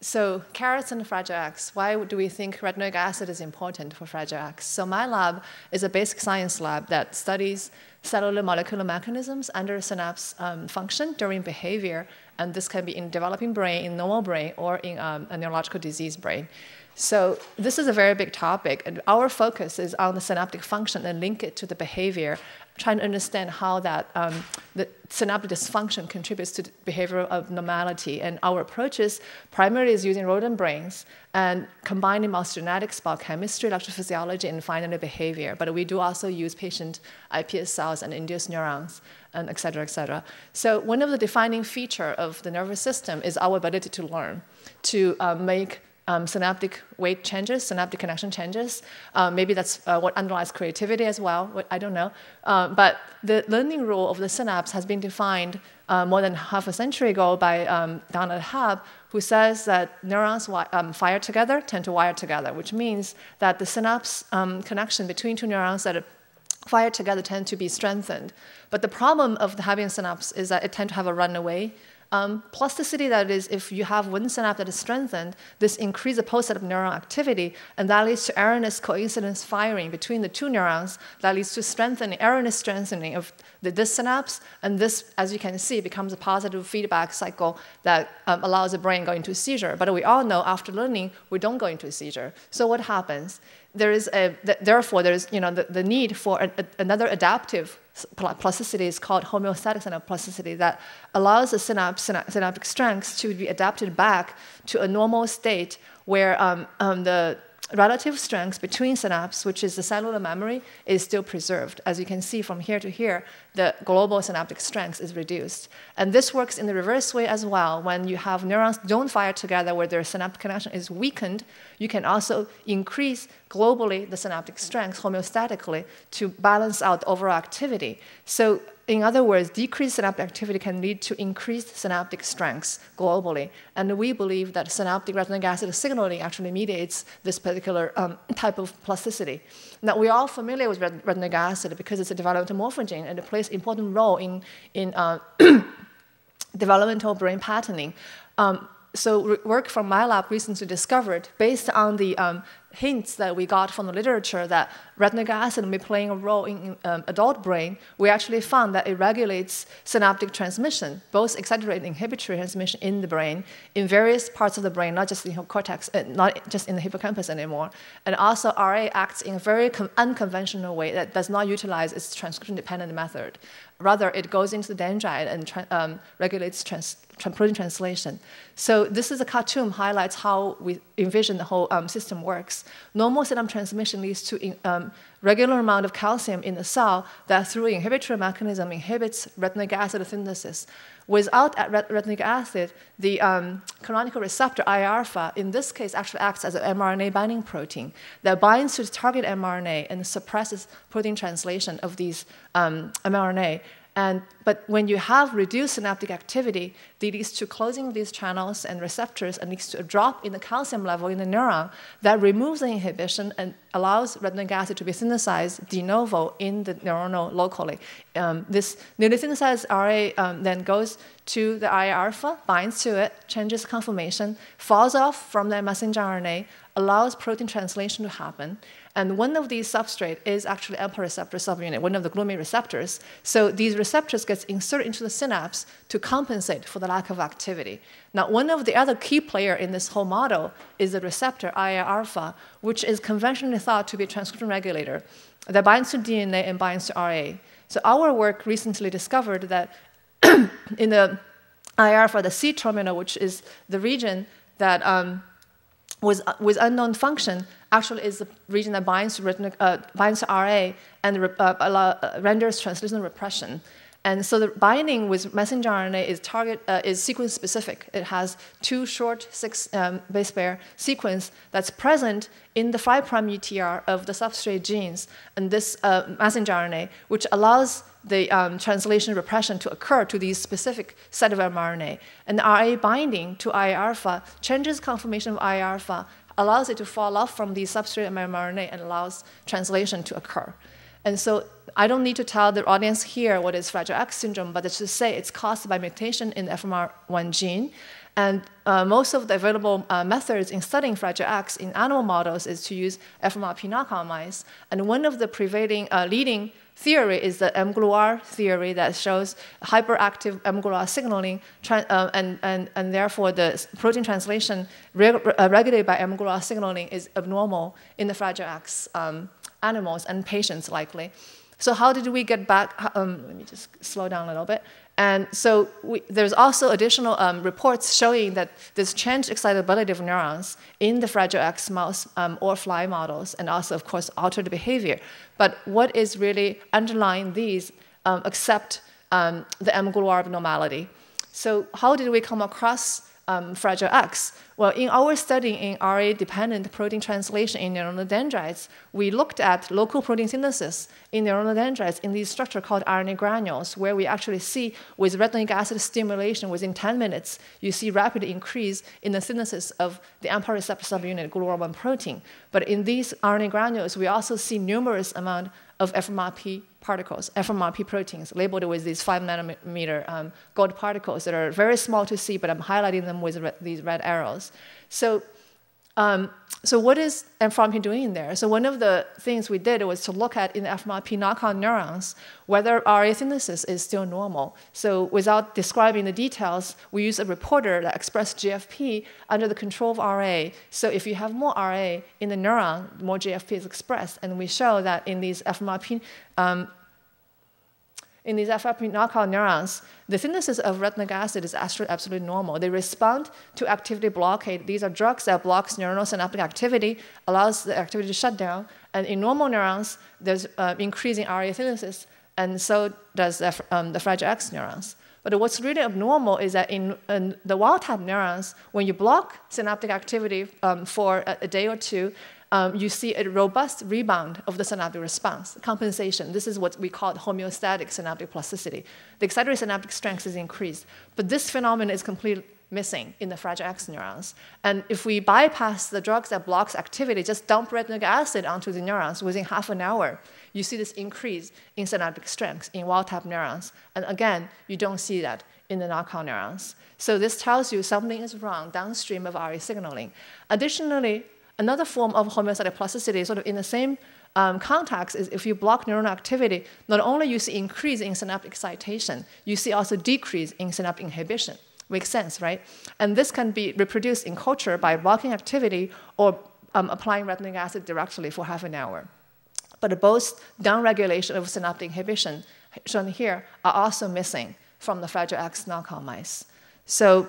so carrots and Fragile X, why do we think retinoic acid is important for Fragile X? So my lab is a basic science lab that studies cellular molecular mechanisms under synapse um, function during behavior, and this can be in developing brain, in normal brain, or in um, a neurological disease brain. So this is a very big topic, and our focus is on the synaptic function and link it to the behavior trying to understand how that um, the synaptic dysfunction contributes to behavioral abnormality. And our approach is primarily is using rodent brains and combining mouse genetics, biochemistry, electrophysiology, and finally behavior. But we do also use patient iPS cells and induced neurons, and et cetera, et cetera. So one of the defining feature of the nervous system is our ability to learn, to uh, make um, synaptic weight changes, synaptic connection changes. Uh, maybe that's uh, what underlies creativity as well. I don't know. Uh, but the learning rule of the synapse has been defined uh, more than half a century ago by um, Donald Hebb, who says that neurons um, fire together tend to wire together, which means that the synapse um, connection between two neurons that fire together tend to be strengthened. But the problem of having synapse is that it tend to have a runaway um, plasticity, that is, if you have one synapse that is strengthened, this increases the post-setup neuron activity, and that leads to erroneous coincidence firing between the two neurons. That leads to strengthening, erroneous strengthening of the, this synapse, and this, as you can see, becomes a positive feedback cycle that um, allows the brain go into a seizure. But we all know after learning, we don't go into a seizure. So what happens? There is a, therefore, there is you know, the, the need for a, another adaptive plasticity is called homeostatic synaptic plasticity that allows the synapse, synaptic strengths to be adapted back to a normal state where um, um, the relative strength between synapses, which is the cellular memory, is still preserved. As you can see from here to here, the global synaptic strength is reduced. And this works in the reverse way as well. When you have neurons don't fire together where their synaptic connection is weakened, you can also increase globally the synaptic strength homeostatically to balance out overall activity. So in other words, decreased synaptic activity can lead to increased synaptic strengths globally. And we believe that synaptic retinoic acid signaling actually mediates this particular um, type of plasticity. Now, we're all familiar with retinoic acid because it's a developmental morphogen and it plays an important role in, in uh, developmental brain patterning. Um, so work from my lab recently discovered, based on the um, hints that we got from the literature that retinoic acid may be playing a role in um, adult brain, we actually found that it regulates synaptic transmission, both excitatory and inhibitory transmission in the brain, in various parts of the brain, not just in the cortex, uh, not just in the hippocampus anymore. And also RA acts in a very unconventional way that does not utilize its transcription-dependent method. Rather, it goes into the dendrite and um, regulates trans protein translation. So this is a cartoon highlights how we envision the whole um, system works. Normal serum transmission leads to in, um, regular amount of calcium in the cell that through inhibitory mechanism inhibits retinoic acid synthesis. Without retinoic acid, the um, canonical receptor RAR-alpha, in this case, actually acts as an mRNA binding protein that binds to the target mRNA and suppresses protein translation of these um, mRNA. And, but when you have reduced synaptic activity, it leads to closing of these channels and receptors and leads to a drop in the calcium level in the neuron that removes the inhibition and allows retinoic acid to be synthesized de novo in the neuronal locally. Um, this newly synthesized RA um, then goes to the RAR alpha, binds to it, changes conformation, falls off from the messenger RNA, allows protein translation to happen, and one of these substrate is actually AMPA receptor subunit, one of the glutamate receptors. So these receptors get inserted into the synapse to compensate for the lack of activity. Now, one of the other key player in this whole model is the receptor RAR-alpha, which is conventionally thought to be a transcription regulator that binds to DNA and binds to RA. So our work recently discovered that in the IR for the C terminal, which is the region that um, with, with unknown function, actually is the region that binds to, uh, binds RA and uh, uh, renders translation repression. And so the binding with messenger RNA is target uh, is sequence specific. It has two short six um, base pair sequence that's present in the 5' UTR of the substrate genes and this uh, messenger RNA, which allows the um, translation repression to occur to these specific set of mRNA. And the RA binding to RAR alpha changes conformation of RAR alpha allows it to fall off from the substrate mRNA and allows translation to occur. And so I don't need to tell the audience here what is Fragile X syndrome, but it's to say it's caused by mutation in the FMR1 gene. And uh, most of the available uh, methods in studying Fragile X in animal models is to use FMRP knockout mice. And one of the prevailing uh, leading theory is the mGluR theory that shows hyperactive mGluR signaling, uh, and, and, and therefore the protein translation uh, regulated by mGluR signaling is abnormal in the Fragile X um, animals and patients likely. So how did we get back? Um, let me just slow down a little bit. And so we, there's also additional um, reports showing that this changed excitability of neurons in the Fragile X mouse um, or fly models, and also, of course, altered behavior. But what is really underlying these um, except um, the mGluR abnormality? So how did we come across um, Fragile X? Well, in our study in RA-dependent protein translation in neuronal dendrites, we looked at local protein synthesis in neuronal dendrites in this structure called RNA granules, where we actually see with retinoic acid stimulation within 10 minutes, you see rapid increase in the synthesis of the AMPA receptor subunit GLUR1 protein. But in these RNA granules, we also see numerous amount of FMRP particles, FMRP proteins, labeled with these five nanometer um, gold particles that are very small to see, but I'm highlighting them with re these red arrows. So um, so what is FMRP doing in there? So one of the things we did was to look at in the FMRP knockout neurons whether RA synthesis is still normal. So without describing the details, we use a reporter that expresses GFP under the control of RA. So if you have more RA in the neuron, more GFP is expressed. And we show that in these FMRP um, in these FMRP knockout neurons, the synthesis of retinoic acid is actually absolutely normal. They respond to activity blockade. These are drugs that blocks neuronal synaptic activity, allows the activity to shut down. And in normal neurons, there's uh, increasing RA synthesis, and so does the, um, the Fragile X neurons. But what's really abnormal is that in, in the wild type neurons, when you block synaptic activity um, for a, a day or two, um, you see a robust rebound of the synaptic response, compensation. This is what we call homeostatic synaptic plasticity. The excitatory synaptic strength is increased, but this phenomenon is completely missing in the Fragile X neurons. And if we bypass the drugs that blocks activity, just dump retinoic acid onto the neurons within half an hour, you see this increase in synaptic strength in wild-type neurons. And again, you don't see that in the knockout neurons. So this tells you something is wrong downstream of RA signaling. Additionally, Another form of homeostatic plasticity, sort of in the same um, context, is if you block neuronal activity, not only you see increase in synaptic excitation, you see also decrease in synaptic inhibition. Makes sense, right? And this can be reproduced in culture by blocking activity or um, applying retinoic acid directly for half an hour. But both downregulation of synaptic inhibition, shown here, are also missing from the Fragile X knockout mice. So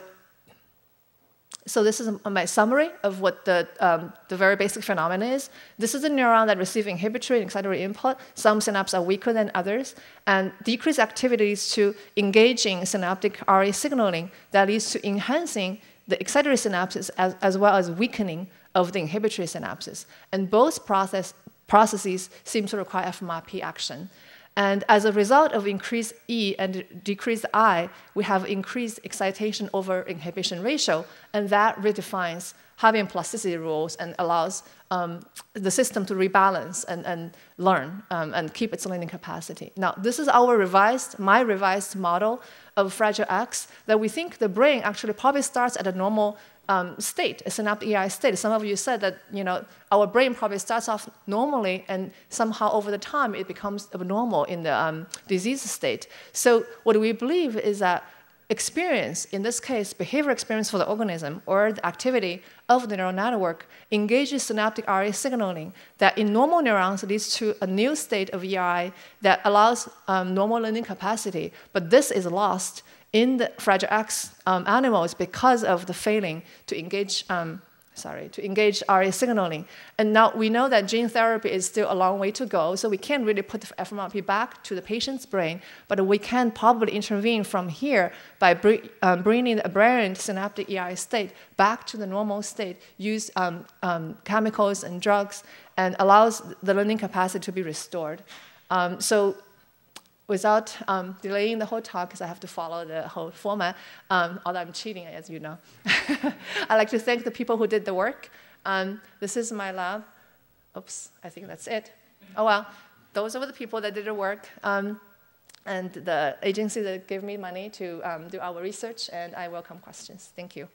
so this is my summary of what the, um, the very basic phenomenon is. This is a neuron that receives inhibitory and excitatory input. Some synapses are weaker than others, and decreased activities to engaging synaptic RA signaling that leads to enhancing the excitatory synapses as, as well as weakening of the inhibitory synapses. And both process, processes seem to require FMRP action. And as a result of increased E and decreased I, we have increased excitation over inhibition ratio, and that redefines Hebbian plasticity rules and allows um, the system to rebalance and, and learn um, and keep its learning capacity. Now, this is our revised, my revised model of Fragile X, that we think the brain actually probably starts at a normal um, state, a synaptic EI state. Some of you said that you know our brain probably starts off normally, and somehow over the time it becomes abnormal in the um, disease state. So what we believe is that experience, in this case, behavior experience for the organism or the activity of the neural network engages synaptic RA signaling that in normal neurons leads to a new state of EI that allows um, normal learning capacity, but this is lost in the Fragile X um, animals because of the failing to engage, um, sorry, to engage RA signaling. And now we know that gene therapy is still a long way to go, so we can't really put the FMRP back to the patient's brain, but we can probably intervene from here by um, bringing the aberrant synaptic EI state back to the normal state, use um, um, chemicals and drugs, and allows the learning capacity to be restored. Um, so without um, delaying the whole talk, because I have to follow the whole format, um, although I'm cheating, as you know. I'd like to thank the people who did the work. Um, this is my lab. Oops, I think that's it. Oh, well. those are the people that did the work. Um, and the agency that gave me money to um, do our research, and I welcome questions. Thank you.